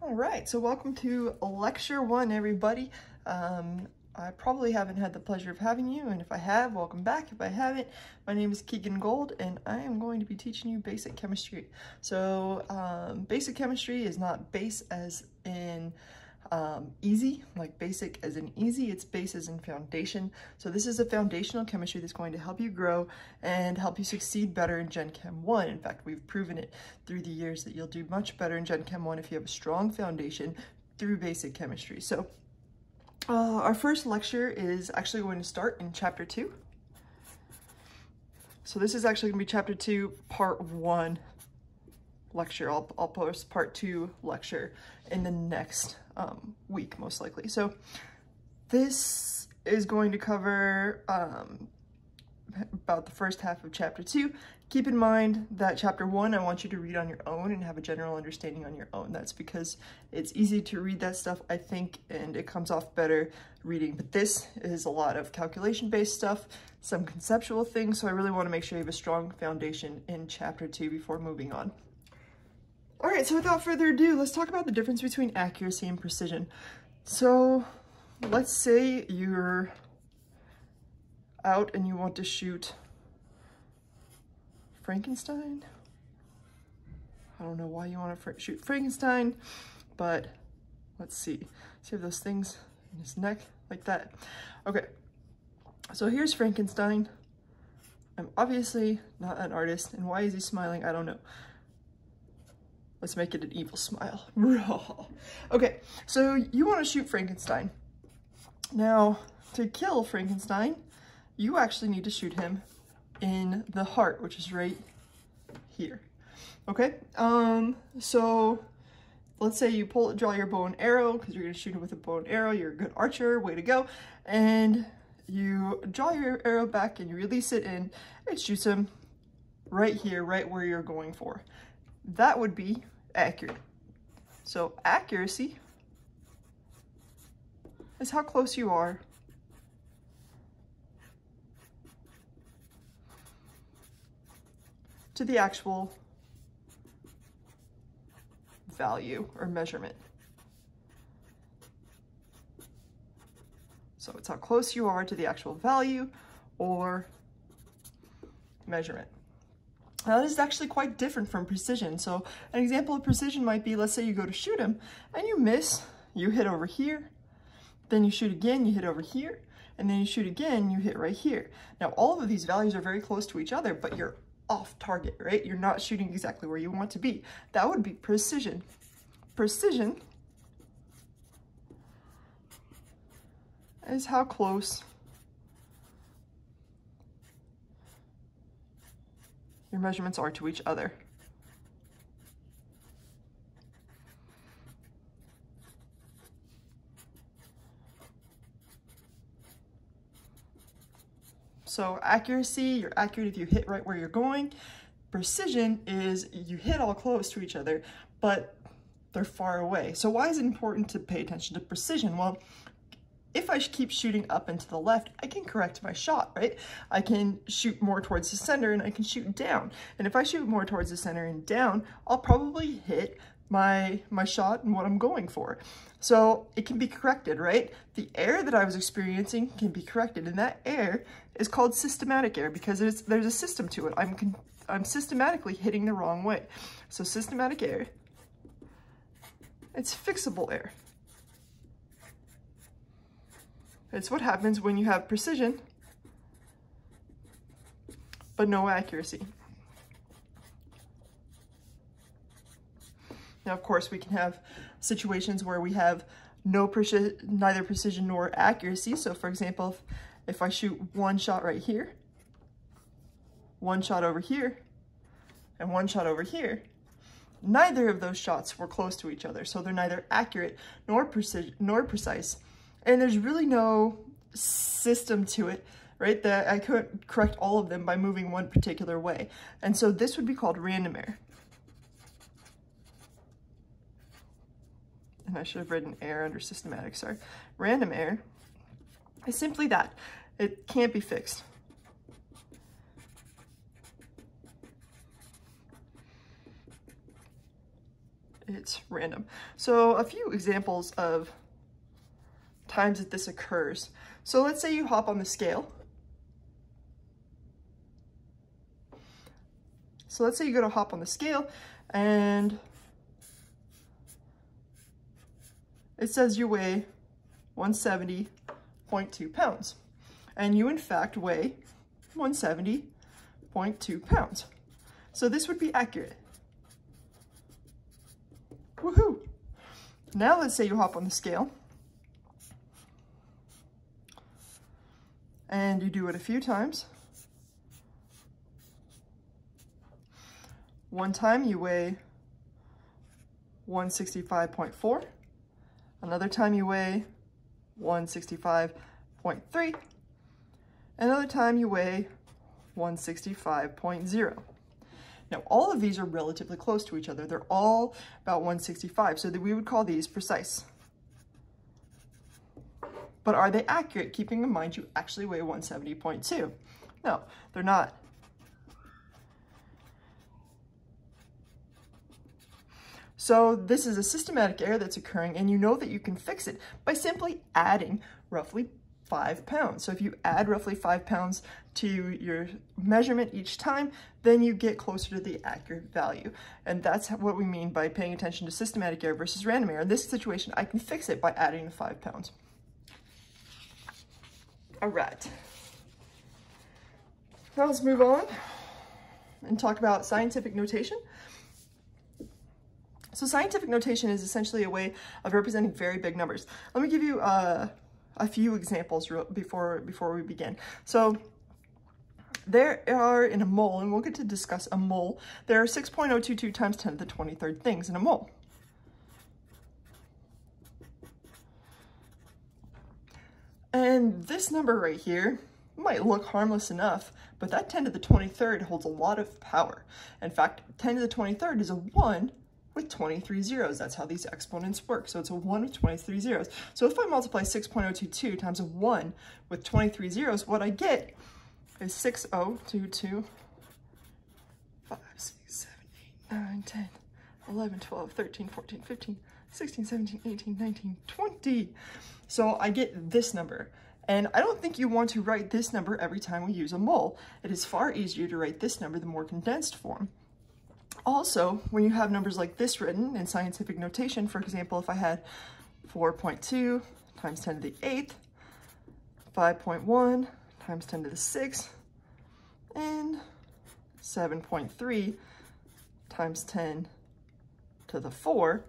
All right, so welcome to lecture one, everybody. Um, I probably haven't had the pleasure of having you, and if I have, welcome back. If I haven't, my name is Keegan Gold, and I am going to be teaching you basic chemistry. So um, basic chemistry is not base as in um, easy, like basic as in easy, it's base as in foundation. So this is a foundational chemistry that's going to help you grow and help you succeed better in Gen Chem 1. In fact, we've proven it through the years that you'll do much better in Gen Chem 1 if you have a strong foundation through basic chemistry. So uh, our first lecture is actually going to start in chapter two. So this is actually going to be chapter two, part one lecture. I'll, I'll post part two lecture in the next um, week, most likely. So this is going to cover um, about the first half of chapter two. Keep in mind that chapter one, I want you to read on your own and have a general understanding on your own. That's because it's easy to read that stuff, I think, and it comes off better reading. But this is a lot of calculation-based stuff, some conceptual things, so I really want to make sure you have a strong foundation in chapter two before moving on. All right, so without further ado, let's talk about the difference between accuracy and precision. So let's say you're out and you want to shoot Frankenstein. I don't know why you want to fr shoot Frankenstein, but let's see. See if those things in his neck like that. Okay, so here's Frankenstein. I'm obviously not an artist, and why is he smiling? I don't know. Let's make it an evil smile. okay, so you want to shoot Frankenstein. Now, to kill Frankenstein, you actually need to shoot him in the heart, which is right here. Okay, um, so let's say you pull, draw your bow and arrow because you're going to shoot him with a bow and arrow. You're a good archer, way to go. And you draw your arrow back and you release it and it shoots him right here, right where you're going for. That would be accurate. So accuracy is how close you are to the actual value or measurement. So it's how close you are to the actual value or measurement. Uh, now this is actually quite different from precision. So an example of precision might be, let's say you go to shoot him and you miss, you hit over here, then you shoot again, you hit over here, and then you shoot again, you hit right here. Now all of these values are very close to each other, but you're off target, right? You're not shooting exactly where you want to be. That would be precision. Precision is how close your measurements are to each other. So accuracy, you're accurate if you hit right where you're going. Precision is you hit all close to each other, but they're far away. So why is it important to pay attention to precision? Well, if I keep shooting up and to the left, I can correct my shot, right? I can shoot more towards the center and I can shoot down. And if I shoot more towards the center and down, I'll probably hit my, my shot and what I'm going for. So it can be corrected, right? The error that I was experiencing can be corrected and that error is called systematic error because there's, there's a system to it. I'm, I'm systematically hitting the wrong way. So systematic error, it's fixable error. It's what happens when you have precision, but no accuracy. Now, of course, we can have situations where we have no precision, neither precision nor accuracy. So for example, if, if I shoot one shot right here, one shot over here, and one shot over here, neither of those shots were close to each other. So they're neither accurate nor precision nor precise. And there's really no system to it, right? That I couldn't correct all of them by moving one particular way. And so this would be called random error. and I should have written error under systematic, sorry. Random error is simply that. It can't be fixed. it's random. So a few examples of times that this occurs. So let's say you hop on the scale. So let's say you go to hop on the scale and it says you weigh 170.2 pounds. And you in fact weigh 170.2 pounds. So this would be accurate. Woohoo! Now let's say you hop on the scale and you do it a few times. One time you weigh 165.4. Another time you weigh 165.3. Another time you weigh 165.0. Now, all of these are relatively close to each other. They're all about 165, so that we would call these precise. But are they accurate, keeping in mind you actually weigh 170.2? No, they're not. So this is a systematic error that's occurring and you know that you can fix it by simply adding roughly five pounds. So if you add roughly five pounds to your measurement each time, then you get closer to the accurate value. And that's what we mean by paying attention to systematic error versus random error. In this situation, I can fix it by adding the five pounds. All right. Now let's move on and talk about scientific notation. So scientific notation is essentially a way of representing very big numbers. Let me give you uh, a few examples before, before we begin. So there are in a mole, and we'll get to discuss a mole, there are 6.022 times 10 to the 23rd things in a mole. And this number right here might look harmless enough, but that 10 to the 23rd holds a lot of power. In fact, 10 to the 23rd is a 1 with 23 zeros. That's how these exponents work. So it's a 1 with 23 zeros. So if I multiply 6.022 times a 1 with 23 zeros, what I get is 6022, 5, 6, 7, 8, 9, 10, 11, 12, 13, 14, 15, 16, 17, 18, 19, 20. So I get this number. And I don't think you want to write this number every time we use a mole. It is far easier to write this number the more condensed form. Also, when you have numbers like this written in scientific notation, for example, if I had 4.2 times 10 to the 8th, 5.1 times 10 to the 6th, and 7.3 times 10 to the 4,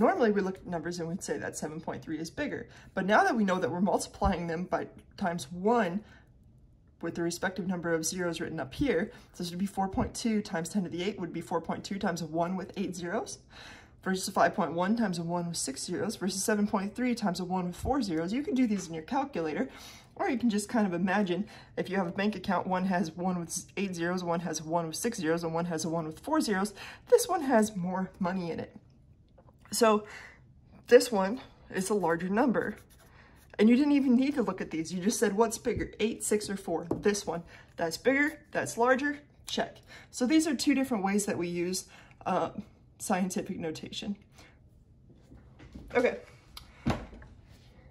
normally we look at numbers and we'd say that 7.3 is bigger. But now that we know that we're multiplying them by times 1 with the respective number of zeros written up here. So this would be 4.2 times 10 to the 8 would be 4.2 times a 1 with 8 zeros versus 5.1 times a 1 with 6 zeros versus 7.3 times a 1 with 4 zeros. You can do these in your calculator or you can just kind of imagine if you have a bank account, one has 1 with 8 zeros, one has 1 with 6 zeros, and one has a 1 with 4 zeros. This one has more money in it. So this one is a larger number and you didn't even need to look at these. You just said, what's bigger, eight, six, or four? This one. That's bigger, that's larger, check. So these are two different ways that we use uh, scientific notation. Okay,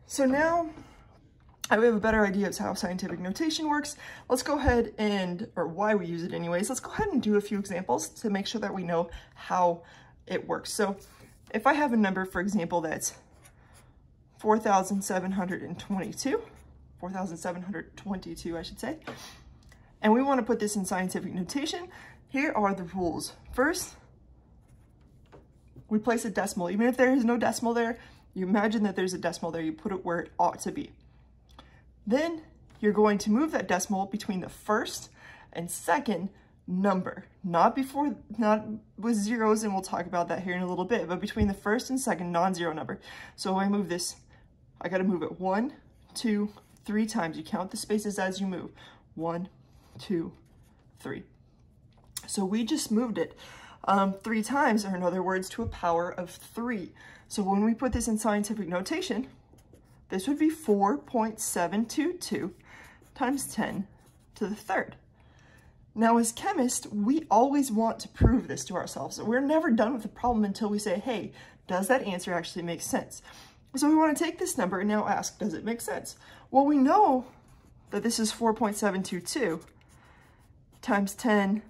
so now I have a better idea of how scientific notation works. Let's go ahead and, or why we use it anyways, let's go ahead and do a few examples to make sure that we know how it works. So if I have a number, for example, that's 4,722, 4,722, I should say. And we want to put this in scientific notation. Here are the rules. First, we place a decimal. Even if there is no decimal there, you imagine that there's a decimal there, you put it where it ought to be. Then you're going to move that decimal between the first and second number, not before, not with zeros, and we'll talk about that here in a little bit, but between the first and second non-zero number. So I move this I gotta move it one, two, three times. You count the spaces as you move. One, two, three. So we just moved it um, three times, or in other words, to a power of three. So when we put this in scientific notation, this would be 4.722 times 10 to the third. Now, as chemists, we always want to prove this to ourselves. We're never done with the problem until we say, hey, does that answer actually make sense? So we want to take this number and now ask, does it make sense? Well, we know that this is 4.722 times 10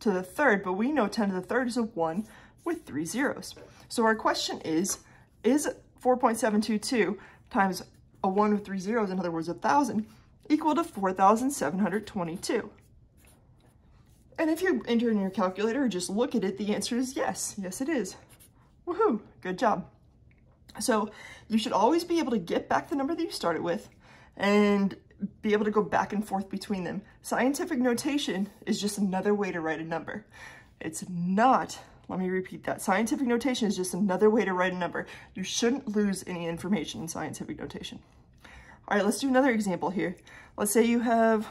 to the third, but we know 10 to the third is a 1 with three zeros. So our question is, is 4.722 times a 1 with three zeros, in other words, a 1,000, equal to 4,722? And if you enter in your calculator or just look at it, the answer is yes. Yes, it is. Woohoo, good job. So you should always be able to get back the number that you started with and be able to go back and forth between them. Scientific notation is just another way to write a number. It's not, let me repeat that, scientific notation is just another way to write a number. You shouldn't lose any information in scientific notation. All right, let's do another example here. Let's say you have,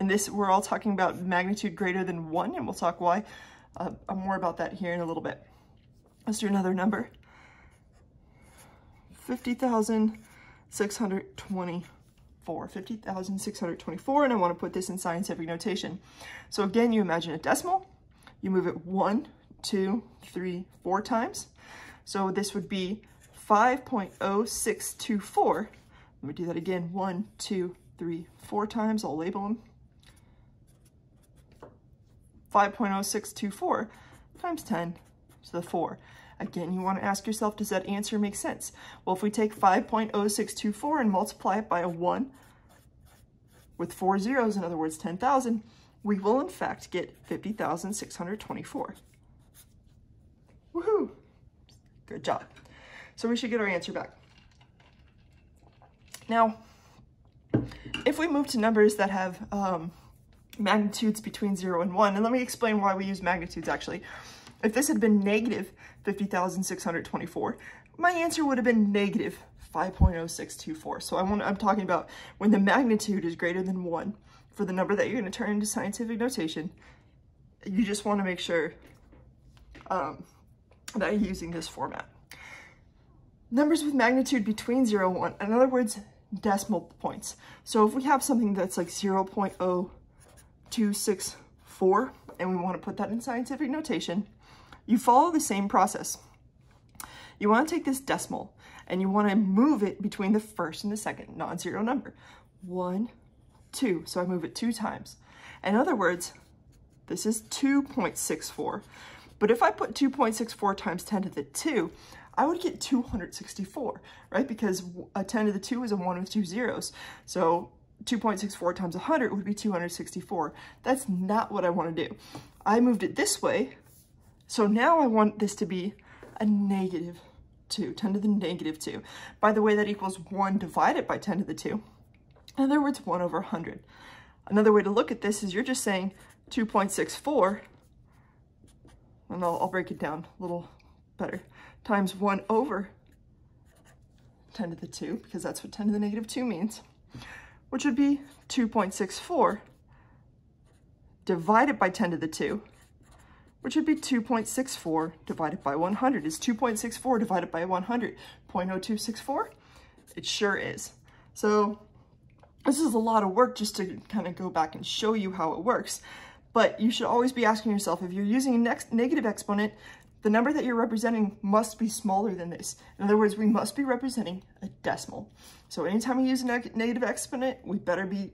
and this, we're all talking about magnitude greater than one, and we'll talk why, uh, more about that here in a little bit. Let's do another number. 50,624, 50,624, and I want to put this in scientific notation. So again, you imagine a decimal, you move it one, two, three, four times. So this would be 5.0624. Let me do that again, one, two, three, four times, I'll label them. 5.0624 times 10 to the 4. Again, you want to ask yourself, does that answer make sense? Well, if we take 5.0624 and multiply it by a 1 with four zeros, in other words, 10,000, we will in fact get 50,624. Woohoo! Good job. So we should get our answer back. Now, if we move to numbers that have um, magnitudes between 0 and 1, and let me explain why we use magnitudes actually. If this had been negative 50,624, my answer would have been negative 5.0624. So I want, I'm talking about when the magnitude is greater than 1 for the number that you're going to turn into scientific notation, you just want to make sure um, that you're using this format. Numbers with magnitude between 0 and 1, in other words, decimal points. So if we have something that's like 0 0.0264 and we want to put that in scientific notation, you follow the same process. You want to take this decimal and you want to move it between the first and the second non-zero number. One, two. So I move it two times. In other words, this is 2.64. But if I put 2.64 times 10 to the 2, I would get 264, right? Because a 10 to the 2 is a 1 with two zeros. So 2.64 times 100 would be 264. That's not what I want to do. I moved it this way so now I want this to be a negative 2, 10 to the negative 2. By the way, that equals 1 divided by 10 to the 2. In other words, 1 over 100. Another way to look at this is you're just saying 2.64, and I'll, I'll break it down a little better, times 1 over 10 to the 2, because that's what 10 to the negative 2 means, which would be 2.64 divided by 10 to the 2, which would be 2.64 divided by 100. Is 2.64 divided by 100 0.0264? It sure is. So this is a lot of work just to kind of go back and show you how it works. But you should always be asking yourself, if you're using a negative exponent, the number that you're representing must be smaller than this. In other words, we must be representing a decimal. So anytime we use a neg negative exponent, we better be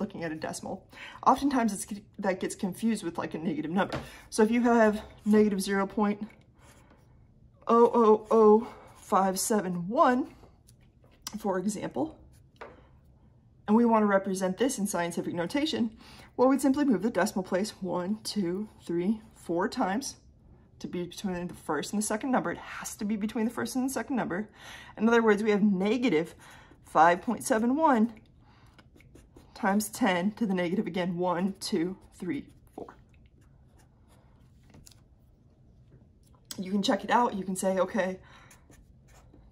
looking at a decimal. Oftentimes it's, that gets confused with like a negative number. So if you have negative 0 0.000571, for example, and we want to represent this in scientific notation, well, we'd simply move the decimal place one, two, three, four times to be between the first and the second number. It has to be between the first and the second number. In other words, we have negative 5.71 times 10 to the negative again, 1, 2, 3, 4. You can check it out. You can say, okay,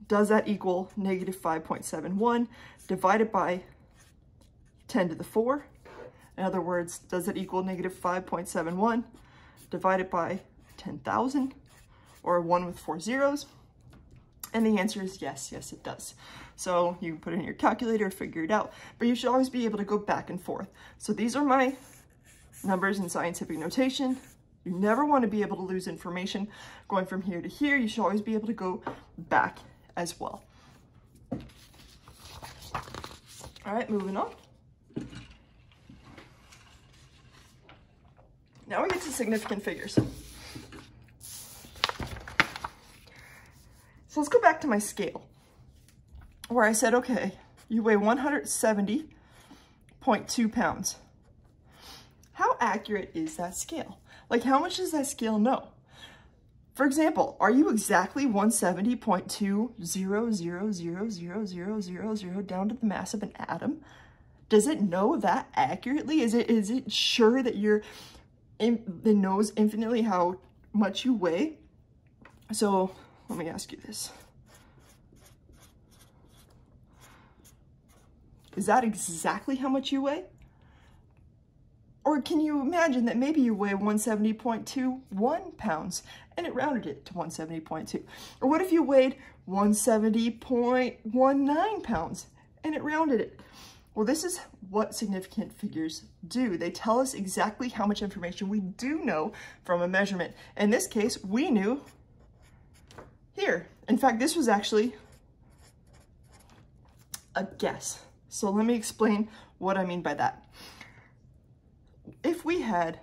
does that equal negative 5.71 divided by 10 to the 4? In other words, does it equal negative 5.71 divided by 10,000 or one with four zeros? And the answer is yes, yes it does. So you put in your calculator, figure it out, but you should always be able to go back and forth. So these are my numbers in scientific notation. You never want to be able to lose information going from here to here. You should always be able to go back as well. All right, moving on. Now we get to significant figures. So let's go back to my scale where I said, okay, you weigh 170.2 pounds. How accurate is that scale? Like how much does that scale know? For example, are you exactly 170.200000000 down to the mass of an atom? Does it know that accurately? Is it is it sure that you're in, it knows infinitely how much you weigh? So let me ask you this. Is that exactly how much you weigh? Or can you imagine that maybe you weigh 170.21 pounds and it rounded it to 170.2? Or what if you weighed 170.19 pounds and it rounded it? Well, this is what significant figures do. They tell us exactly how much information we do know from a measurement. In this case, we knew here. In fact, this was actually a guess. So let me explain what I mean by that. If we had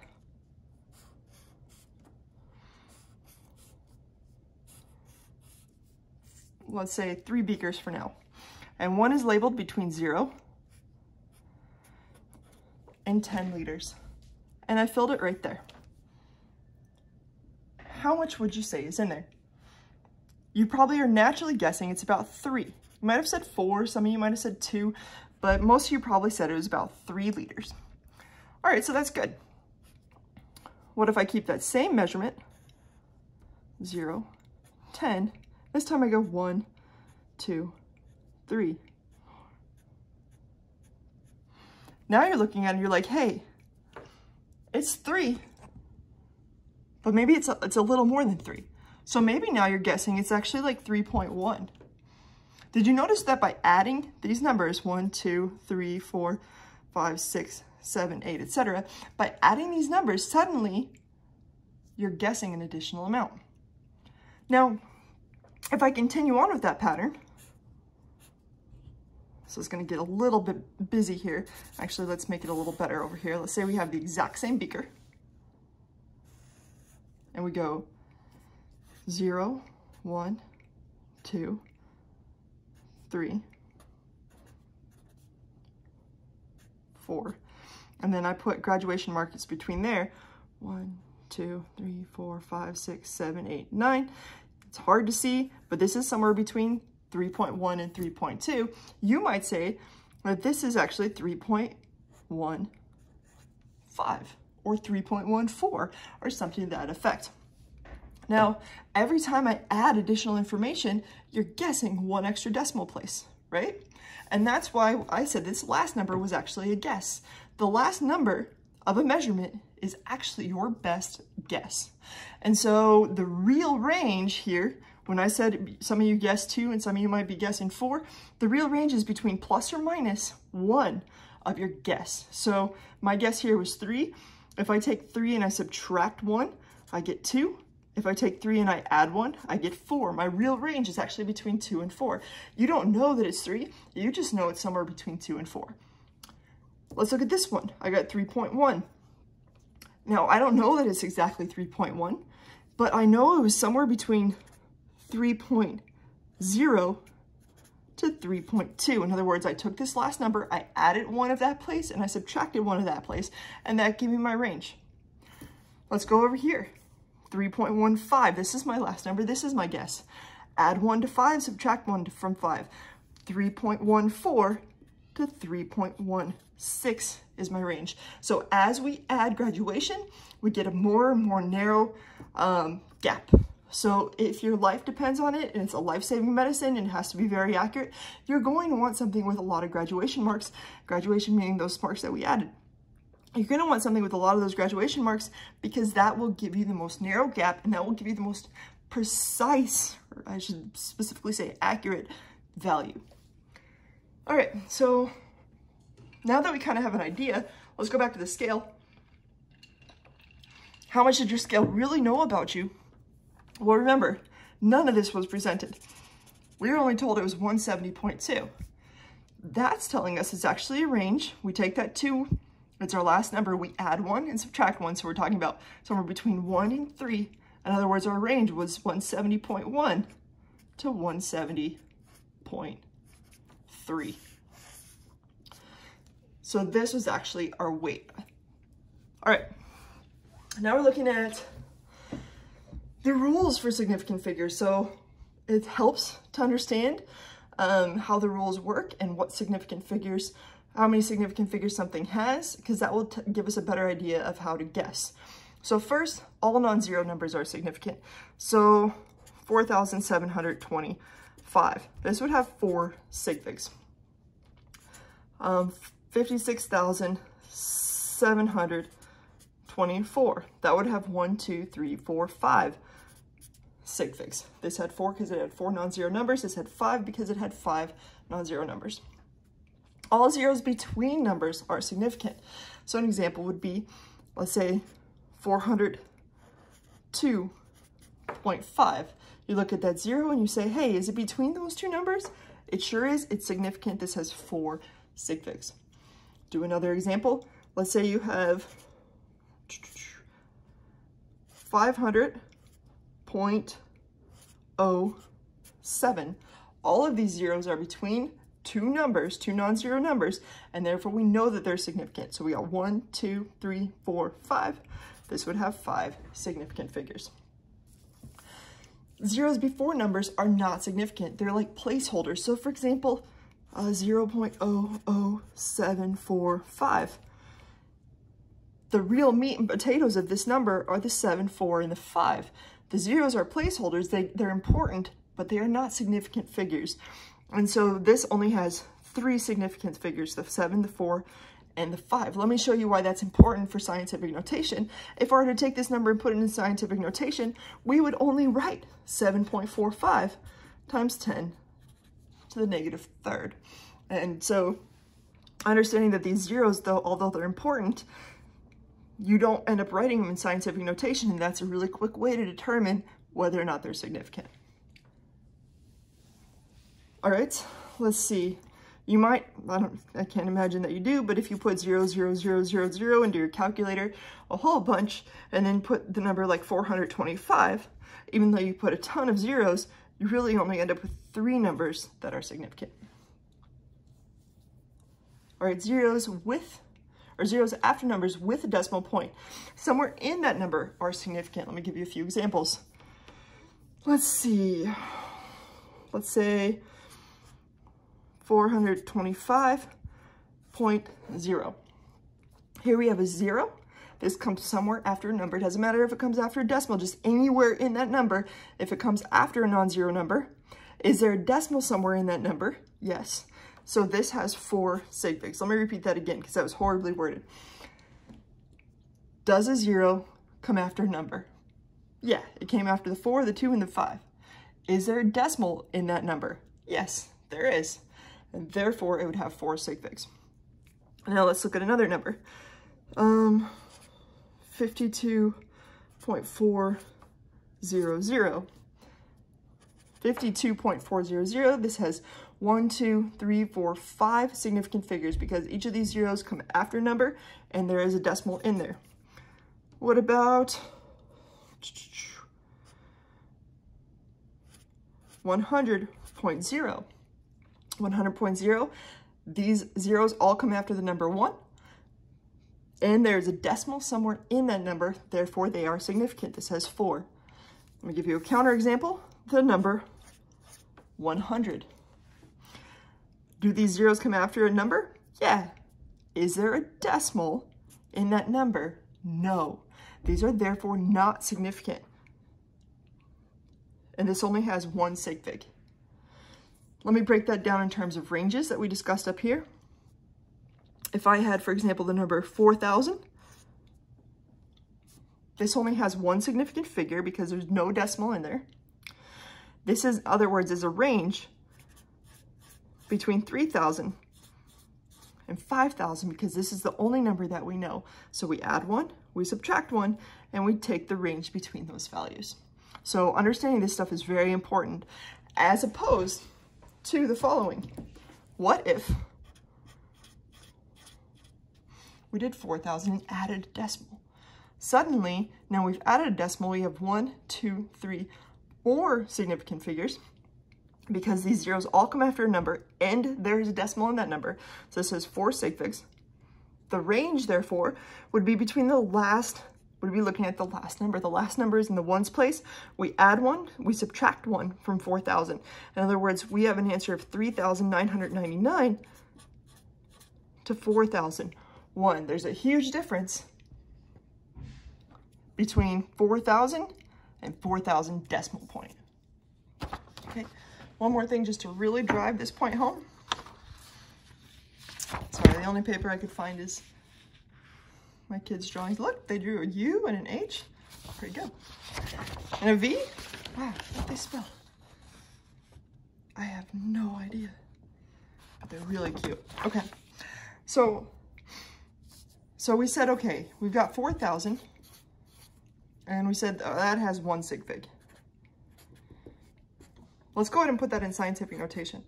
let's say three beakers for now, and one is labeled between zero and 10 liters, and I filled it right there. How much would you say is in there? You probably are naturally guessing it's about three. You might have said four, some of you might have said two, but most of you probably said it was about three liters. All right, so that's good. What if I keep that same measurement, zero, 10, this time I go one, two, three. Now you're looking at it, you're like, hey, it's three, but maybe it's a, it's a little more than three. So maybe now you're guessing it's actually like 3.1. Did you notice that by adding these numbers, one, two, three, four, five, six, seven, eight, etc., by adding these numbers, suddenly you're guessing an additional amount. Now, if I continue on with that pattern, so it's going to get a little bit busy here. Actually, let's make it a little better over here. Let's say we have the exact same beaker. And we go zero, one, two, three, four. And then I put graduation markers between there. One, two, three, four, five, six, seven, eight, nine. It's hard to see, but this is somewhere between 3.1 and 3.2. You might say that this is actually 3.15 or 3.14 or something to that effect. Now, every time I add additional information, you're guessing one extra decimal place, right? And that's why I said this last number was actually a guess. The last number of a measurement is actually your best guess. And so the real range here, when I said some of you guessed two and some of you might be guessing four, the real range is between plus or minus one of your guess. So my guess here was three. If I take three and I subtract one, I get two. If I take three and I add one, I get four. My real range is actually between two and four. You don't know that it's three, you just know it's somewhere between two and four. Let's look at this one. I got 3.1. Now, I don't know that it's exactly 3.1, but I know it was somewhere between 3.0 to 3.2. In other words, I took this last number, I added one of that place, and I subtracted one of that place, and that gave me my range. Let's go over here. 3.15. This is my last number. This is my guess. Add 1 to 5, subtract 1 from 5. 3.14 to 3.16 is my range. So as we add graduation, we get a more and more narrow um, gap. So if your life depends on it and it's a life-saving medicine and it has to be very accurate, you're going to want something with a lot of graduation marks. Graduation meaning those marks that we added. You're going to want something with a lot of those graduation marks because that will give you the most narrow gap and that will give you the most precise, or I should specifically say accurate value. All right, so now that we kind of have an idea, let's go back to the scale. How much did your scale really know about you? Well, remember, none of this was presented. We were only told it was 170.2. That's telling us it's actually a range. We take that two, it's our last number, we add one and subtract one. So we're talking about somewhere between one and three. In other words, our range was 170.1 to 170.3. So this was actually our weight. All right, now we're looking at the rules for significant figures. So it helps to understand um, how the rules work and what significant figures, how many significant figures something has, because that will give us a better idea of how to guess. So first, all non-zero numbers are significant. So 4,725. This would have four sig figs. Um, 56,724. That would have one, two, three, four, five sig figs. This had four because it had four non-zero numbers. This had five because it had five non-zero numbers. All zeros between numbers are significant. So an example would be, let's say 402.5. You look at that zero and you say, hey, is it between those two numbers? It sure is. It's significant. This has four sig figs. Do another example. Let's say you have 500.07. All of these zeros are between two numbers, two non-zero numbers, and therefore we know that they're significant. So we got one, two, three, four, five. This would have five significant figures. Zeros before numbers are not significant. They're like placeholders. So for example, uh, 0.00745. The real meat and potatoes of this number are the 7, 4, and the 5. The zeros are placeholders. They, they're important, but they are not significant figures. And so this only has three significant figures, the 7, the 4, and the 5. Let me show you why that's important for scientific notation. If I were to take this number and put it in scientific notation, we would only write 7.45 times 10 to the negative third. And so understanding that these zeros, though, although they're important, you don't end up writing them in scientific notation, and that's a really quick way to determine whether or not they're significant. All right, let's see. You might, I don't, I can't imagine that you do, but if you put zero, zero, zero, zero, zero into your calculator a whole bunch, and then put the number like 425, even though you put a ton of zeros, you really only end up with three numbers that are significant. All right, zeros with or zeros after numbers with a decimal point. Somewhere in that number are significant. Let me give you a few examples. Let's see. Let's say 425.0. Here we have a zero. This comes somewhere after a number. It doesn't matter if it comes after a decimal, just anywhere in that number. If it comes after a non-zero number, is there a decimal somewhere in that number? Yes. So this has four sig figs. Let me repeat that again because that was horribly worded. Does a zero come after a number? Yeah, it came after the four, the two, and the five. Is there a decimal in that number? Yes, there is. And therefore, it would have four sig figs. Now let's look at another number. Um, 52.400. 52.400, this has one, two, three, four, five significant figures because each of these zeros come after a number and there is a decimal in there. What about 100.0? 100.0, these zeros all come after the number one and there's a decimal somewhere in that number, therefore they are significant. This has four. Let me give you a counter example, the number 100. Do these zeros come after a number? Yeah. Is there a decimal in that number? No. These are therefore not significant. And this only has one sig fig. Let me break that down in terms of ranges that we discussed up here. If I had, for example, the number 4,000, this only has one significant figure because there's no decimal in there. This is, in other words, is a range between 3,000 and 5,000 because this is the only number that we know. So we add one, we subtract one, and we take the range between those values. So understanding this stuff is very important as opposed to the following. What if we did 4,000 and added a decimal? Suddenly, now we've added a decimal, we have one, two, three, four significant figures because these zeros all come after a number and there's a decimal in that number. So this is four sig figs. The range, therefore, would be between the last, would be looking at the last number. The last number is in the ones place. We add one, we subtract one from 4,000. In other words, we have an answer of 3,999 to 4,001. There's a huge difference between 4,000 and 4,000 decimal point. Okay, one more thing just to really drive this point home. Sorry, the only paper I could find is my kids' drawings. Look, they drew a U and an H. Pretty good. And a V. Wow, what they spell? I have no idea. But they're really cute. Okay, so so we said, okay, we've got 4,000. And we said uh, that has one sig fig. Let's go ahead and put that in scientific notation.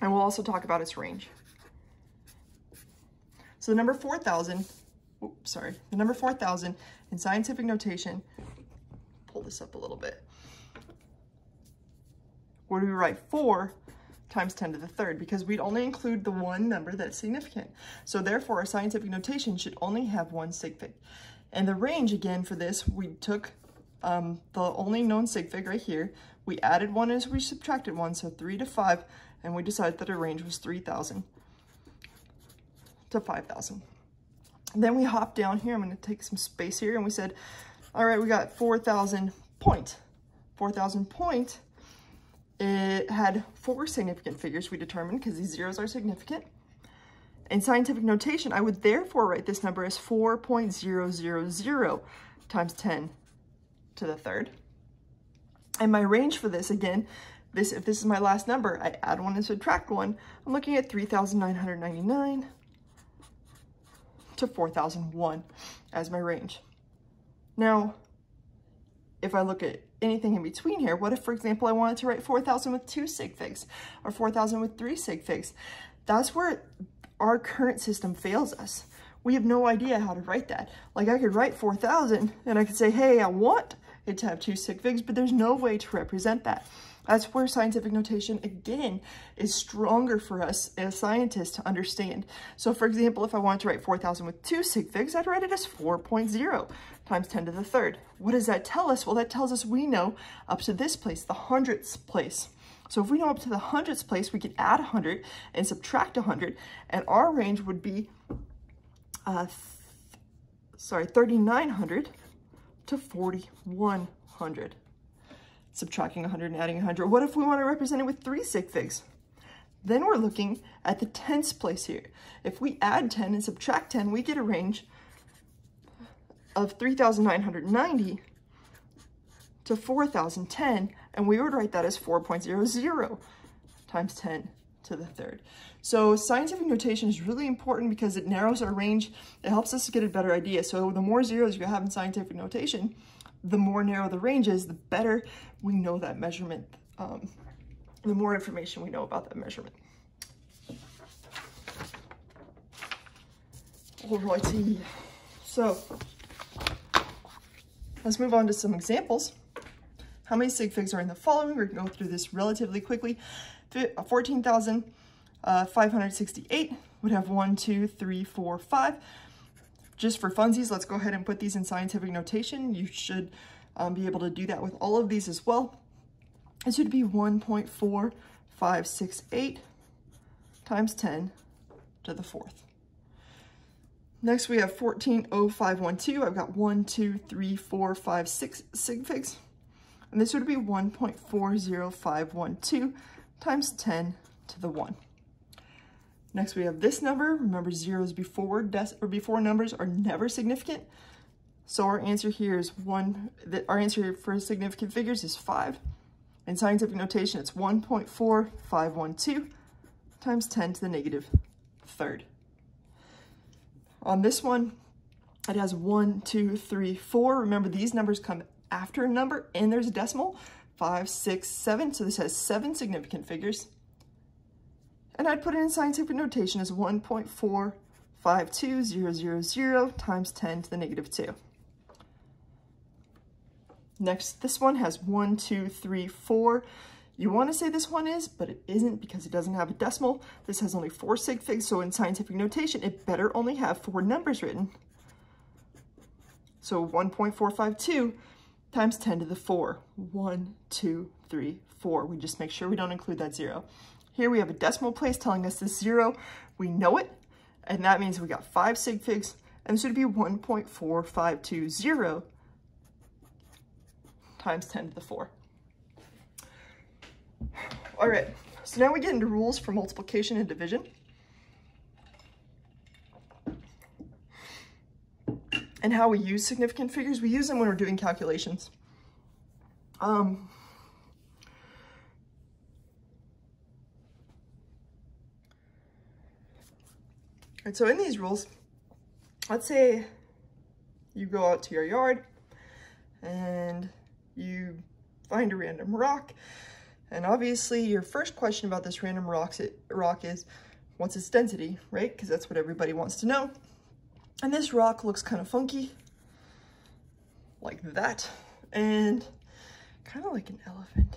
And we'll also talk about its range. So the number 4,000, sorry, the number 4,000 in scientific notation, pull this up a little bit. Where do we write 4 times 10 to the third? Because we'd only include the one number that's significant. So therefore, our scientific notation should only have one sig fig. And the range, again, for this, we took um, the only known sig fig right here. We added one as we subtracted one, so 3 to 5, and we decided that our range was 3,000 to 5,000. Then we hop down here. I'm going to take some space here, and we said, all right, we got 4,000 point. 4,000 point, it had four significant figures we determined because these zeros are significant. In scientific notation, I would therefore write this number as 4.000 times 10 to the third. And my range for this, again, this if this is my last number, I add one and subtract one, I'm looking at 3,999 to 4,001 as my range. Now, if I look at anything in between here, what if, for example, I wanted to write 4,000 with two sig figs or 4,000 with three sig figs? That's where our current system fails us. We have no idea how to write that. Like I could write 4,000 and I could say, hey, I want it to have two sig figs, but there's no way to represent that. That's where scientific notation, again, is stronger for us as scientists to understand. So for example, if I wanted to write 4,000 with two sig figs, I'd write it as 4.0 times 10 to the third. What does that tell us? Well, that tells us we know up to this place, the hundredths place. So if we know up to the hundredths place, we could add 100 and subtract 100, and our range would be, uh, sorry, 3,900 to 4,100. Subtracting 100 and adding 100. What if we want to represent it with three sig figs? Then we're looking at the tens place here. If we add 10 and subtract 10, we get a range of 3,990 to 4,010, and we would write that as 4.00 times 10 to the third. So scientific notation is really important because it narrows our range. It helps us to get a better idea. So the more zeros you have in scientific notation, the more narrow the range is, the better we know that measurement, um, the more information we know about that measurement. Alrighty, so let's move on to some examples. How many sig figs are in the following? We're to go through this relatively quickly. 14,568 uh, would have one, two, three, four, five. Just for funsies, let's go ahead and put these in scientific notation. You should um, be able to do that with all of these as well. This would be 1.4568 times 10 to the fourth. Next, we have 140512. I've got one, two, three, four, five, six sig figs. And this would be 1.40512 times 10 to the 1. Next, we have this number. Remember, zeros before or before numbers are never significant. So our answer here is 1. The, our answer for significant figures is 5. In scientific notation, it's 1.4512 times 10 to the negative third. On this one, it has one, two, three, four. Remember, these numbers come after a number and there's a decimal. Five, six, seven. So this has seven significant figures. And I'd put it in scientific notation as 1.452000 times 10 to the negative 2. Next, this one has one, two, three, four. You want to say this one is, but it isn't because it doesn't have a decimal. This has only four sig figs, so in scientific notation, it better only have four numbers written. So 1.452 times 10 to the 4. 1, 2, 3, 4. We just make sure we don't include that 0. Here we have a decimal place telling us this 0. We know it, and that means we got 5 sig figs, and this would be 1.4520 times 10 to the 4. All right, so now we get into rules for multiplication and division. And how we use significant figures. We use them when we're doing calculations. Um, and so in these rules, let's say you go out to your yard and you find a random rock and obviously your first question about this random rock is, what's its density, right? Because that's what everybody wants to know. And this rock looks kind of funky, like that, and kind of like an elephant.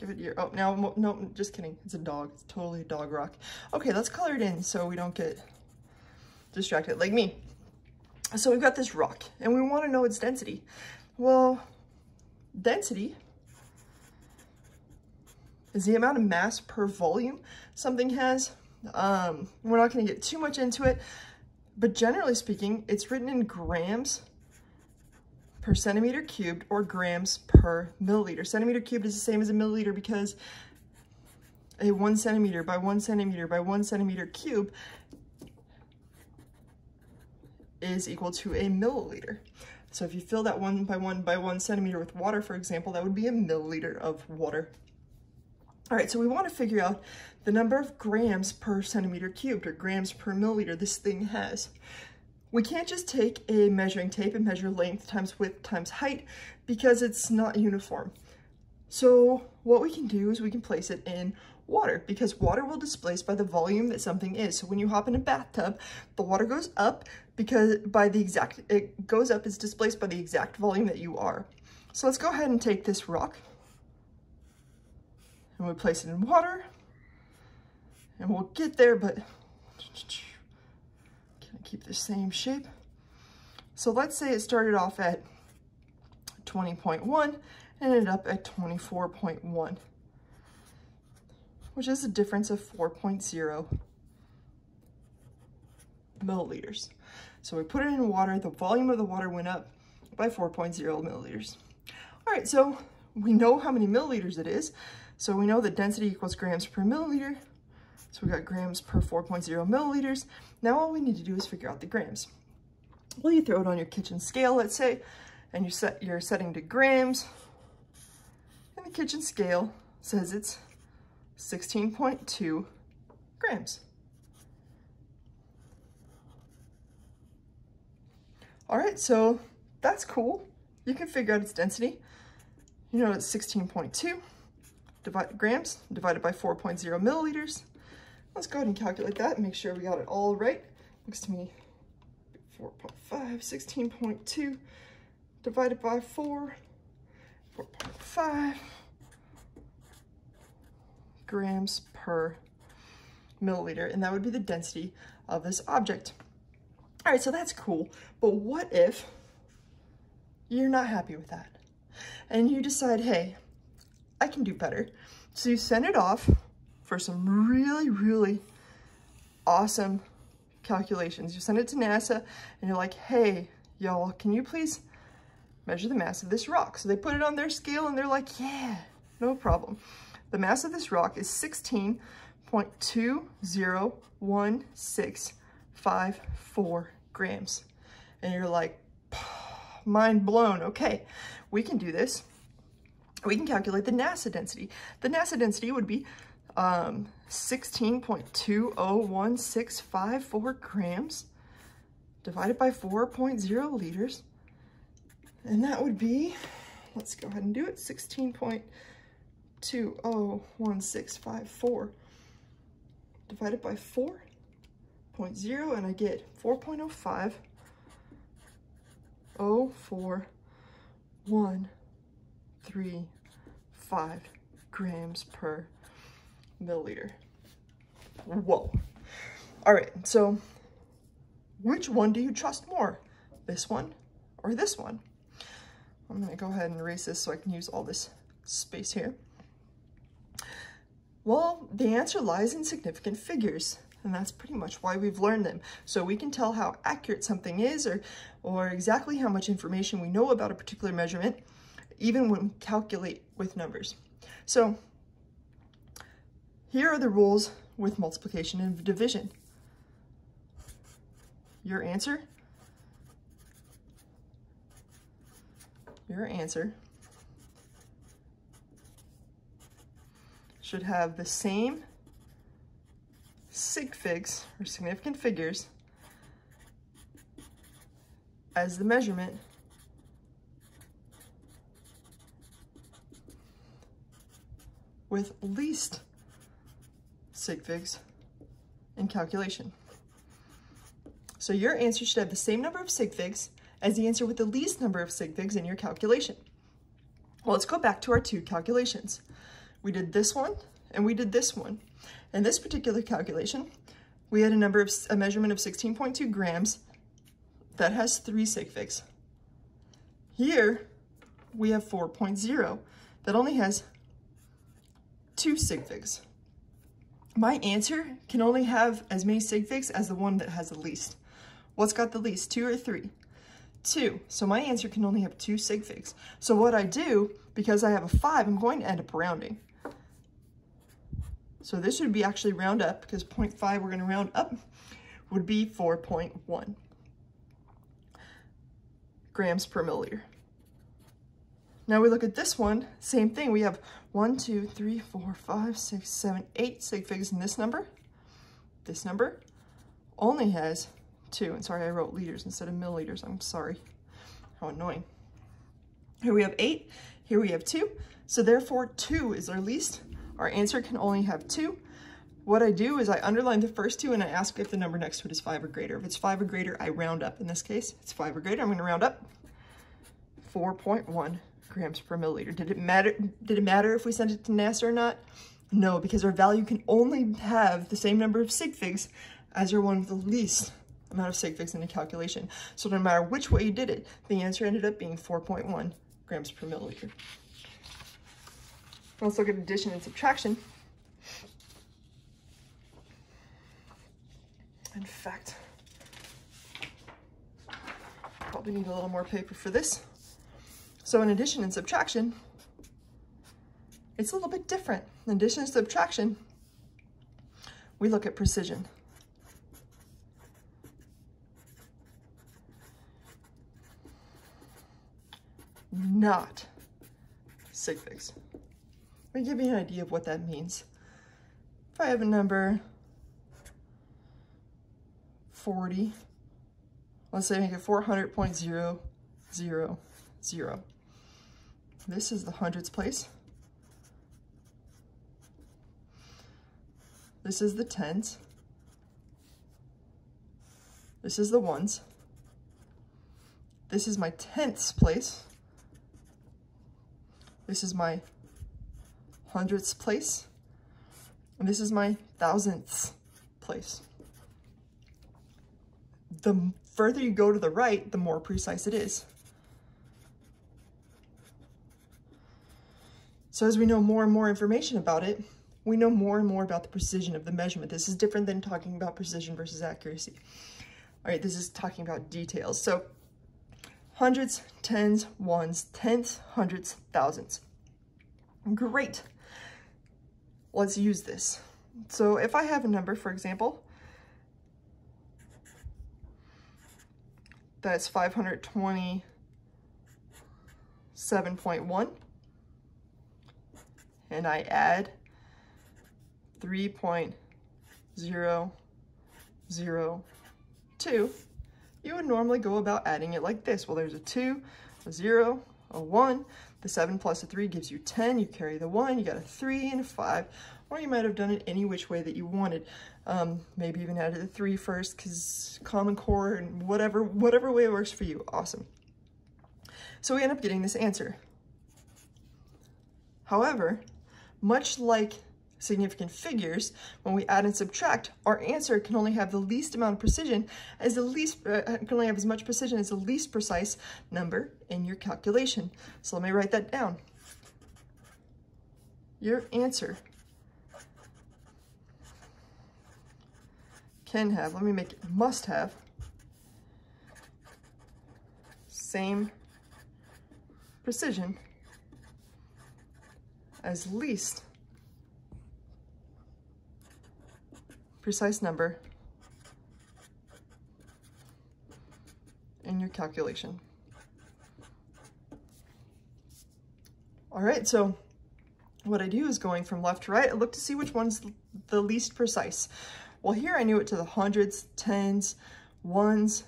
Give it your, oh, now, no, just kidding. It's a dog. It's totally a dog rock. Okay, let's color it in so we don't get distracted like me. So we've got this rock, and we want to know its density. Well, density is the amount of mass per volume something has. Um, we're not going to get too much into it, but generally speaking, it's written in grams per centimeter cubed or grams per milliliter. Centimeter cubed is the same as a milliliter because a one centimeter by one centimeter by one centimeter cube is equal to a milliliter. So if you fill that one by one by one centimeter with water, for example, that would be a milliliter of water. All right, so we want to figure out the number of grams per centimeter cubed or grams per milliliter this thing has. We can't just take a measuring tape and measure length times width times height because it's not uniform. So what we can do is we can place it in water because water will displace by the volume that something is. So when you hop in a bathtub, the water goes up because by the exact, it goes up, it's displaced by the exact volume that you are. So let's go ahead and take this rock and we place it in water and we'll get there, but keep the same shape? So let's say it started off at 20.1 and ended up at 24.1, which is a difference of 4.0 milliliters. So we put it in water, the volume of the water went up by 4.0 milliliters. All right, so we know how many milliliters it is. So we know that density equals grams per milliliter. So we got grams per 4.0 milliliters. Now all we need to do is figure out the grams. Well, you throw it on your kitchen scale, let's say, and you set your setting to grams. And the kitchen scale says it's 16.2 grams. All right, so that's cool. You can figure out its density. You know it's 16.2 divide, grams divided by 4.0 milliliters. Let's go ahead and calculate that and make sure we got it all right. Looks to me 4.5, 16.2 divided by 4, 4.5 grams per milliliter, and that would be the density of this object. All right, so that's cool, but what if you're not happy with that? And you decide, hey, I can do better. So you send it off for some really, really awesome calculations. You send it to NASA and you're like, hey, y'all, can you please measure the mass of this rock? So they put it on their scale and they're like, yeah, no problem. The mass of this rock is 16.201654 grams. And you're like, mind blown. Okay, we can do this we can calculate the NASA density. The NASA density would be um, 16.201654 grams divided by 4.0 liters. And that would be, let's go ahead and do it, 16.201654 divided by 4.0 and I get 4.05 04135 grams per milliliter. Whoa. All right, so which one do you trust more? This one or this one? I'm gonna go ahead and erase this so I can use all this space here. Well, the answer lies in significant figures, and that's pretty much why we've learned them. So we can tell how accurate something is or, or exactly how much information we know about a particular measurement, even when we calculate with numbers. So here are the rules with multiplication and division. Your answer, your answer should have the same sig figs or significant figures as the measurement with least sig figs in calculation. So your answer should have the same number of sig figs as the answer with the least number of sig figs in your calculation. Well, let's go back to our two calculations. We did this one and we did this one. In this particular calculation, we had a number of a measurement of 16.2 grams that has three sig figs. Here, we have 4.0 that only has two sig figs. My answer can only have as many sig figs as the one that has the least. What's got the least, two or three? Two, so my answer can only have two sig figs. So what I do, because I have a five, I'm going to end up rounding. So this would be actually round up because 0.5 we're going to round up would be 4.1 grams per milliliter. Now we look at this one, same thing. We have one, two, three, four, five, six, seven, eight sig figs in this number. This number only has two. And sorry, I wrote liters instead of milliliters. I'm sorry. How annoying. Here we have eight. Here we have two. So therefore, two is our least. Our answer can only have two. What I do is I underline the first two and I ask if the number next to it is five or greater. If it's five or greater, I round up. In this case, it's five or greater. I'm gonna round up 4.1 grams per milliliter. Did it matter? Did it matter if we sent it to NASA or not? No, because our value can only have the same number of sig figs as your one with the least amount of sig figs in the calculation. So no matter which way you did it, the answer ended up being 4.1 grams per milliliter. Let's look at addition and subtraction. In fact, probably need a little more paper for this. So in addition and subtraction, it's a little bit different. In addition and subtraction, we look at precision. Not sig figs. Let me give you an idea of what that means. If I have a number 40, let's say I make it 400.000. This is the hundreds place. This is the tens. This is the ones. This is my tenths place. This is my hundredths place. And this is my thousandths place. The further you go to the right, the more precise it is. So as we know more and more information about it, we know more and more about the precision of the measurement. This is different than talking about precision versus accuracy. All right, this is talking about details. So hundreds, tens, ones, tenths, hundreds, thousands. Great let's use this. So if I have a number, for example, that's 527.1, and I add 3.002, you would normally go about adding it like this. Well, there's a 2, a 0, a 1. The 7 plus a 3 gives you 10. You carry the 1. You got a 3 and a 5. Or you might have done it any which way that you wanted. Um, maybe even added the 3 first because Common Core and whatever, whatever way works for you. Awesome. So we end up getting this answer. However, much like significant figures, when we add and subtract, our answer can only have the least amount of precision as the least, uh, can only have as much precision as the least precise number in your calculation. So let me write that down. Your answer can have, let me make it, must have, same precision as least precise number in your calculation. All right, so what I do is going from left to right, I look to see which one's the least precise. Well, here I knew it to the hundreds, tens, ones,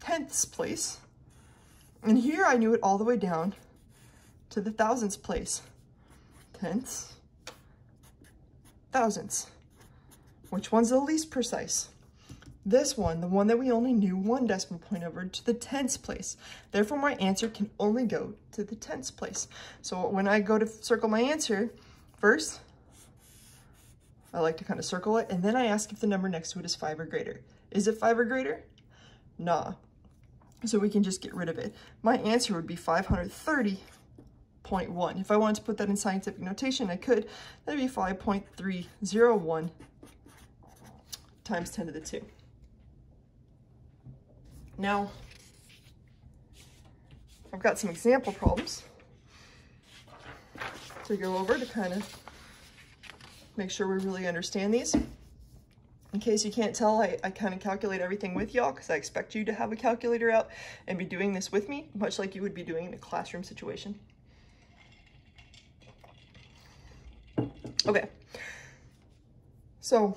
tenths place. And here I knew it all the way down to the thousandths place. Tenths, thousandths. Which one's the least precise? This one, the one that we only knew one decimal point over to the tenths place. Therefore, my answer can only go to the tenths place. So when I go to circle my answer, first, I like to kind of circle it, and then I ask if the number next to it is five or greater. Is it five or greater? Nah. So we can just get rid of it. My answer would be 530.1. If I wanted to put that in scientific notation, I could. That'd be 5.301 times 10 to the 2. Now, I've got some example problems to go over to kind of make sure we really understand these. In case you can't tell, I, I kind of calculate everything with y'all because I expect you to have a calculator out and be doing this with me, much like you would be doing in a classroom situation. Okay, so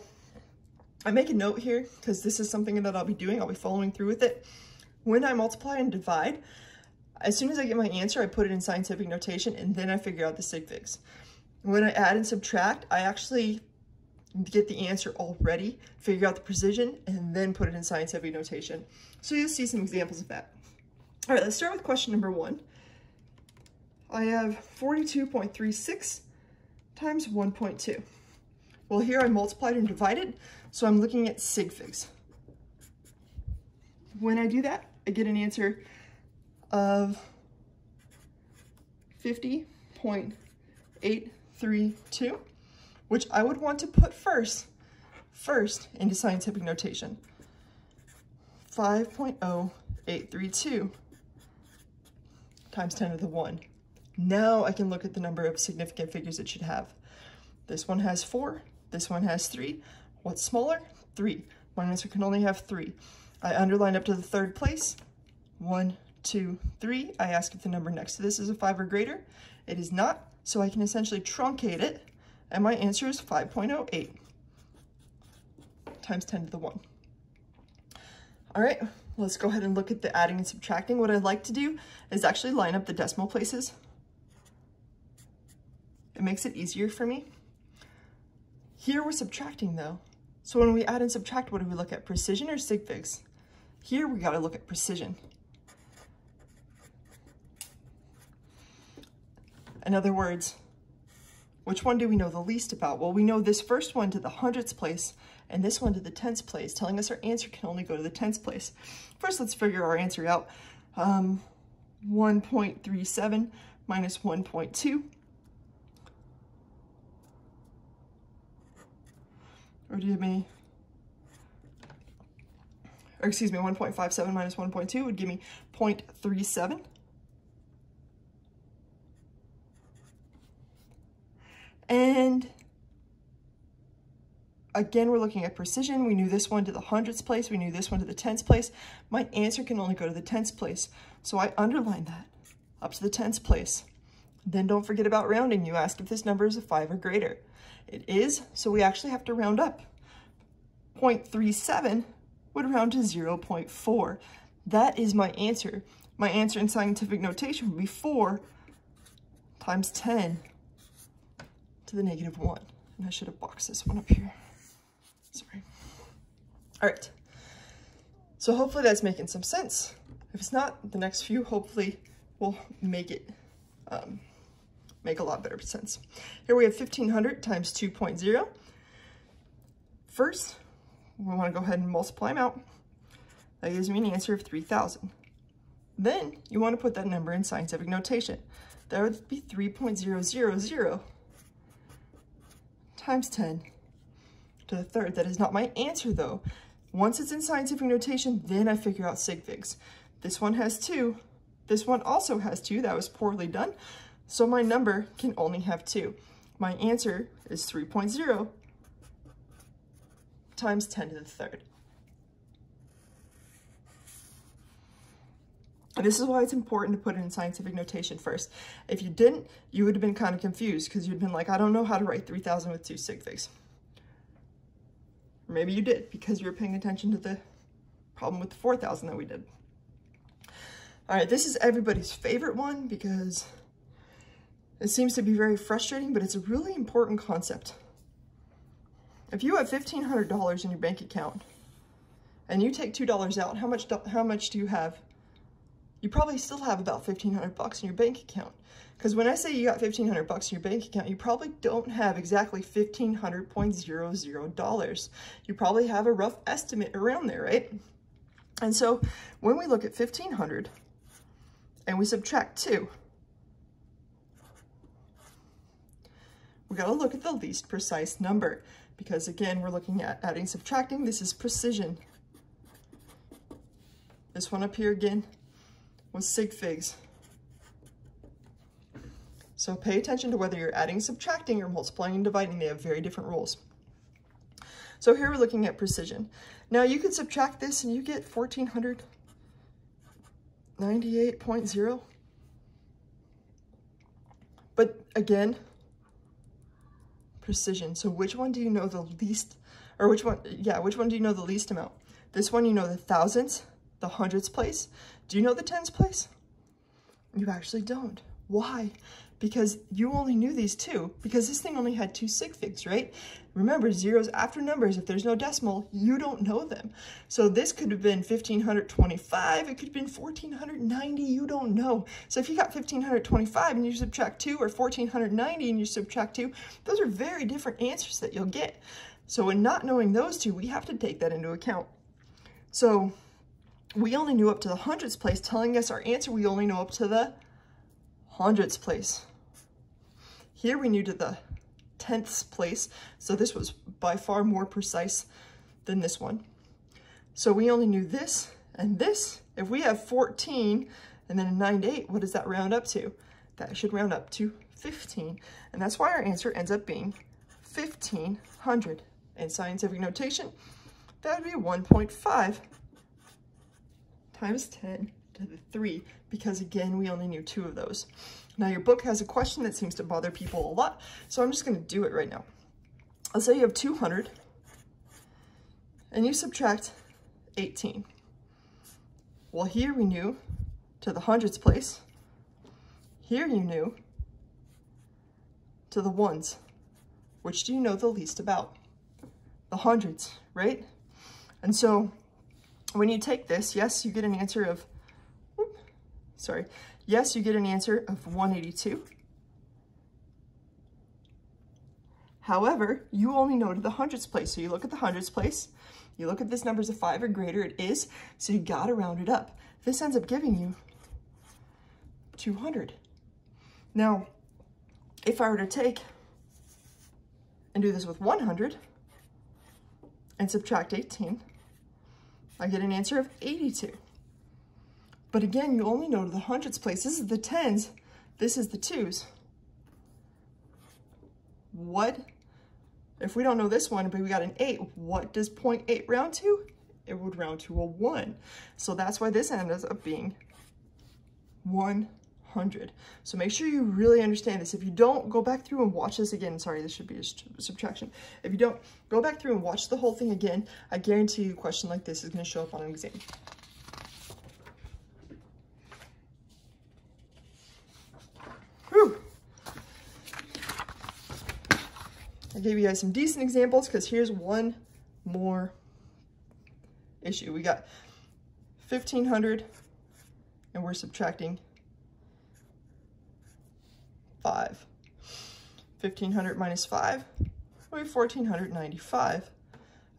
I make a note here because this is something that I'll be doing. I'll be following through with it. When I multiply and divide, as soon as I get my answer, I put it in scientific notation and then I figure out the sig figs. When I add and subtract, I actually get the answer already, figure out the precision, and then put it in scientific notation. So you'll see some examples of that. All right, let's start with question number one. I have 42.36 times 1.2. Well, here I multiplied and divided, so I'm looking at sig figs. When I do that, I get an answer of 50.832, which I would want to put first, first into scientific notation. 5.0832 times 10 to the 1. Now I can look at the number of significant figures it should have. This one has 4, this one has 3, What's smaller? 3. My answer can only have 3. I underline up to the third place. One, two, three. I ask if the number next to this is a 5 or greater. It is not, so I can essentially truncate it, and my answer is 5.08 times 10 to the 1. All right, let's go ahead and look at the adding and subtracting. What I'd like to do is actually line up the decimal places. It makes it easier for me. Here we're subtracting though. So when we add and subtract, what do we look at? Precision or sig figs? Here we gotta look at precision. In other words, which one do we know the least about? Well, we know this first one to the hundredths place and this one to the tenths place, telling us our answer can only go to the tenths place. First, let's figure our answer out. Um, 1.37 minus 1.2 or give me, or excuse me, 1.57 minus 1.2 would give me 0.37. And again, we're looking at precision. We knew this one to the hundredths place. We knew this one to the tenths place. My answer can only go to the tenths place. So I underline that up to the tenths place. Then don't forget about rounding. You asked if this number is a 5 or greater. It is, so we actually have to round up. 0.37 would round to 0.4. That is my answer. My answer in scientific notation would be 4 times 10 to the negative 1. And I should have boxed this one up here. Sorry. All right. So hopefully that's making some sense. If it's not, the next few hopefully will make it um, make a lot better sense. Here we have 1500 times 2.0. First, we want to go ahead and multiply them out. That gives me an answer of 3000. Then you want to put that number in scientific notation. That would be 3.000 times 10 to the third. That is not my answer though. Once it's in scientific notation, then I figure out sig figs. This one has two. This one also has two. That was poorly done. So my number can only have two. My answer is 3.0 times 10 to the third. this is why it's important to put it in scientific notation first. If you didn't, you would have been kind of confused because you'd been like, I don't know how to write 3,000 with two sig figs. Or maybe you did because you were paying attention to the problem with the 4,000 that we did. All right, this is everybody's favorite one because it seems to be very frustrating, but it's a really important concept. If you have $1,500 in your bank account and you take $2 out, how much, do, how much do you have? You probably still have about 1500 bucks in your bank account. Because when I say you got 1500 bucks in your bank account, you probably don't have exactly $1,500.00. You probably have a rough estimate around there, right? And so when we look at 1500 and we subtract 2, we got to look at the least precise number because again, we're looking at adding, subtracting. This is precision. This one up here again was sig figs. So pay attention to whether you're adding, subtracting, or multiplying and dividing. They have very different rules. So here we're looking at precision. Now you could subtract this and you get 1498.0. But again, precision. So which one do you know the least, or which one, yeah, which one do you know the least amount? This one you know the thousands, the hundreds place. Do you know the tens place? You actually don't. Why? Because you only knew these two, because this thing only had two sig figs, right? Remember, zeros after numbers, if there's no decimal, you don't know them. So this could have been 1525, it could have been 1490, you don't know. So if you got 1525 and you subtract two, or 1490 and you subtract two, those are very different answers that you'll get. So in not knowing those two, we have to take that into account. So we only knew up to the hundreds place, telling us our answer, we only know up to the hundreds place. Here we knew to the tenths place, so this was by far more precise than this one. So we only knew this and this. If we have 14 and then a 9 to 8, what does that round up to? That should round up to 15. And that's why our answer ends up being 1500. In scientific notation, that would be 1.5 times 10 to the 3, because again, we only knew two of those. Now your book has a question that seems to bother people a lot, so I'm just gonna do it right now. Let's say you have 200 and you subtract 18. Well, here we knew to the hundreds place. Here you knew to the ones. Which do you know the least about? The hundreds, right? And so when you take this, yes, you get an answer of, sorry, Yes, you get an answer of 182. However, you only know to the hundreds place. So you look at the hundreds place, you look at this number as a five or greater, it is, so you gotta round it up. This ends up giving you 200. Now, if I were to take and do this with 100 and subtract 18, I get an answer of 82. But again, you only know to the hundreds place. This is the tens, this is the twos. What, if we don't know this one, but we got an eight, what does 0.8 round to? It would round to a one. So that's why this ends up being 100. So make sure you really understand this. If you don't, go back through and watch this again. Sorry, this should be a subtraction. If you don't, go back through and watch the whole thing again. I guarantee you a question like this is going to show up on an exam. I gave you guys some decent examples because here's one more issue. We got 1500 and we're subtracting 5. 1500 minus 5 we have 1495.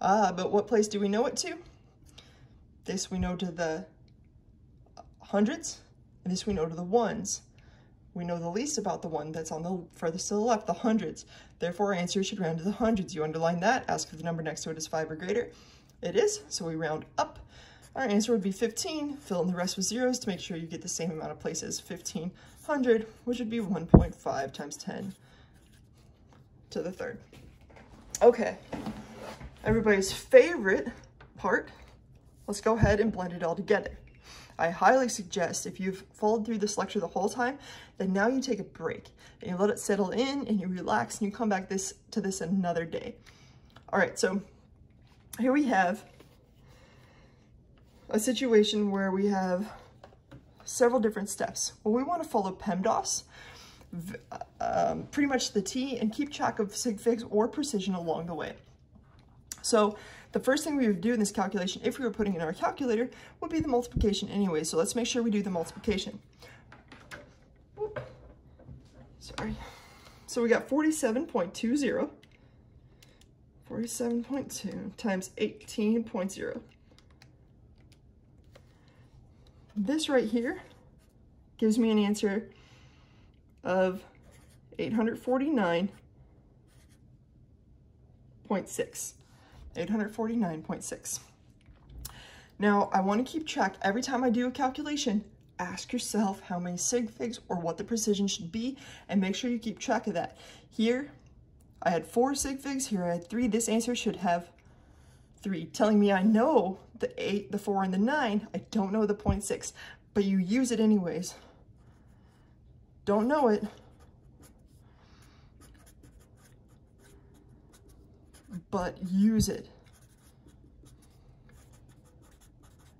Ah, but what place do we know it to? This we know to the hundreds, and this we know to the ones. We know the least about the one that's on the furthest to the left, the hundreds. Therefore, our answer should round to the hundreds. You underline that, ask if the number next to it is 5 or greater. It is, so we round up. Our answer would be 15. Fill in the rest with zeros to make sure you get the same amount of places. 1500, which would be 1.5 times 10 to the third. Okay, everybody's favorite part. Let's go ahead and blend it all together. I highly suggest if you've followed through this lecture the whole time, then now you take a break and you let it settle in and you relax and you come back this to this another day. All right, so here we have a situation where we have several different steps. Well, we want to follow PEMDAS, um, pretty much the T, and keep track of sig figs or precision along the way. So the first thing we would do in this calculation, if we were putting in our calculator, would be the multiplication anyway. So let's make sure we do the multiplication. Sorry. So we got 47.20 47.2 times 18.0. This right here gives me an answer of 849.6. 849.6. Now, I want to keep track every time I do a calculation, ask yourself how many sig figs or what the precision should be, and make sure you keep track of that. Here, I had four sig figs. Here I had three. This answer should have three, telling me I know the eight, the four, and the nine. I don't know the 0.6, but you use it anyways. Don't know it. But use it.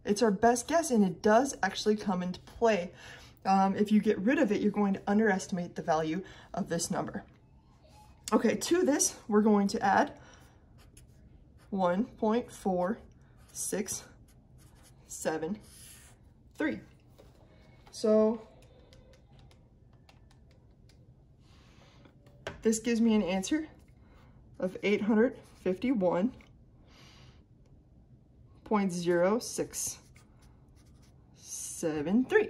It's our best guess, and it does actually come into play. Um, if you get rid of it, you're going to underestimate the value of this number. Okay, to this, we're going to add 1.4673. So this gives me an answer of 851.0673.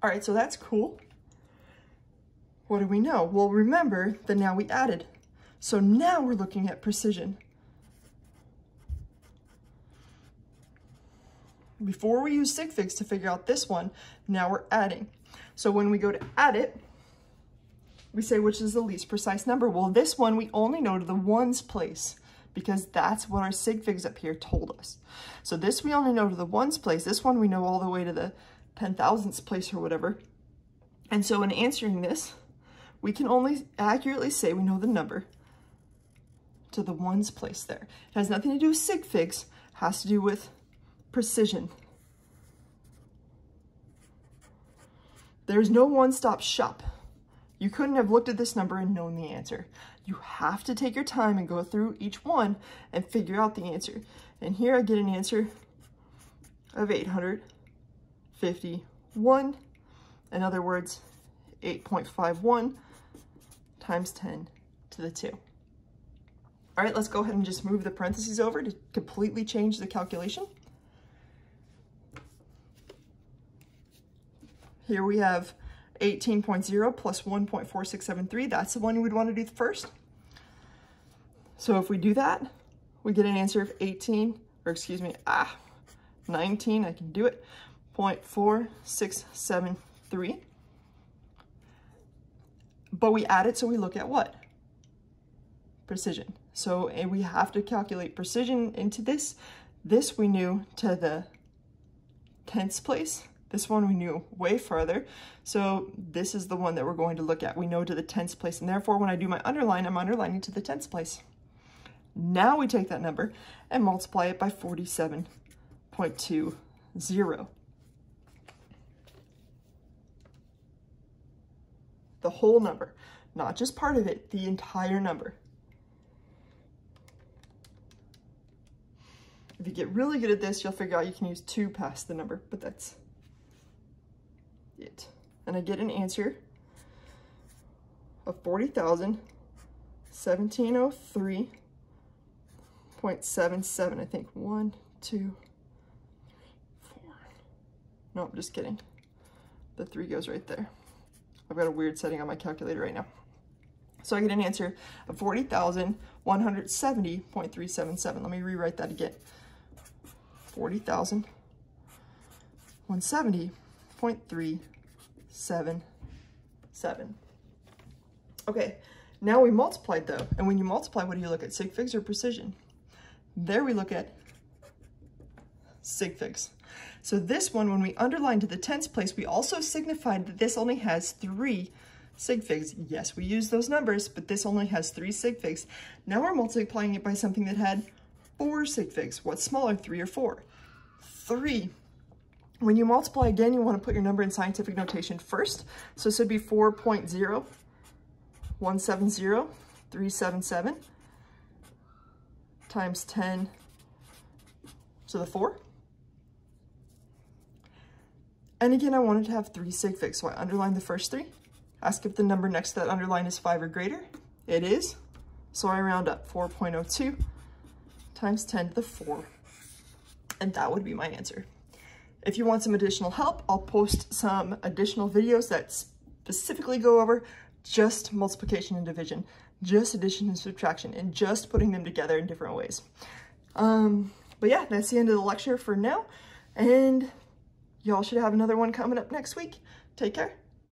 All right, so that's cool. What do we know? Well, remember that now we added. So now we're looking at precision. Before we use sig figs to figure out this one, now we're adding. So when we go to add it, we say which is the least precise number. Well, this one we only know to the ones place because that's what our sig figs up here told us. So this we only know to the ones place. This one we know all the way to the 10 thousandths place or whatever. And so in answering this, we can only accurately say we know the number to the ones place there. It has nothing to do with sig figs, has to do with precision. There's no one-stop shop. You couldn't have looked at this number and known the answer. You have to take your time and go through each one and figure out the answer. And here I get an answer of 851. In other words, 8.51 times 10 to the 2. All right, let's go ahead and just move the parentheses over to completely change the calculation. Here we have 18.0 plus 1.4673. That's the one we'd want to do first. So if we do that, we get an answer of 18, or excuse me, ah, 19, I can do it, 0.4673 but we add it so we look at what? Precision. So we have to calculate precision into this. This we knew to the tenths place, This one we knew way further. So this is the one that we're going to look at. We know to the tens place. And therefore, when I do my underline, I'm underlining to the tens place. Now we take that number and multiply it by 47.20. The whole number, not just part of it, the entire number. If you get really good at this, you'll figure out you can use two past the number, but that's. And I get an answer of 40,1703.77, I think. One, two, four. No, I'm just kidding. The three goes right there. I've got a weird setting on my calculator right now. So I get an answer of 40,170.377. Let me rewrite that again. 40,000, 170.377. Okay, now we multiplied though. And when you multiply, what do you look at, sig figs or precision? There we look at sig figs. So this one, when we underline to the tens place, we also signified that this only has three sig figs. Yes, we use those numbers, but this only has three sig figs. Now we're multiplying it by something that had four sig figs. What's smaller, three or four? Three. When you multiply again, you want to put your number in scientific notation first. So this would be 4.0, 377 times 10 to the 4. And again, I wanted to have three sig figs, so I underline the first three. Ask if the number next to that underline is 5 or greater. It is, so I round up 4.02 times 10 to the 4. And that would be my answer. If you want some additional help, I'll post some additional videos that specifically go over just multiplication and division, just addition and subtraction, and just putting them together in different ways. Um, but yeah, that's the end of the lecture for now. And y'all should have another one coming up next week. Take care.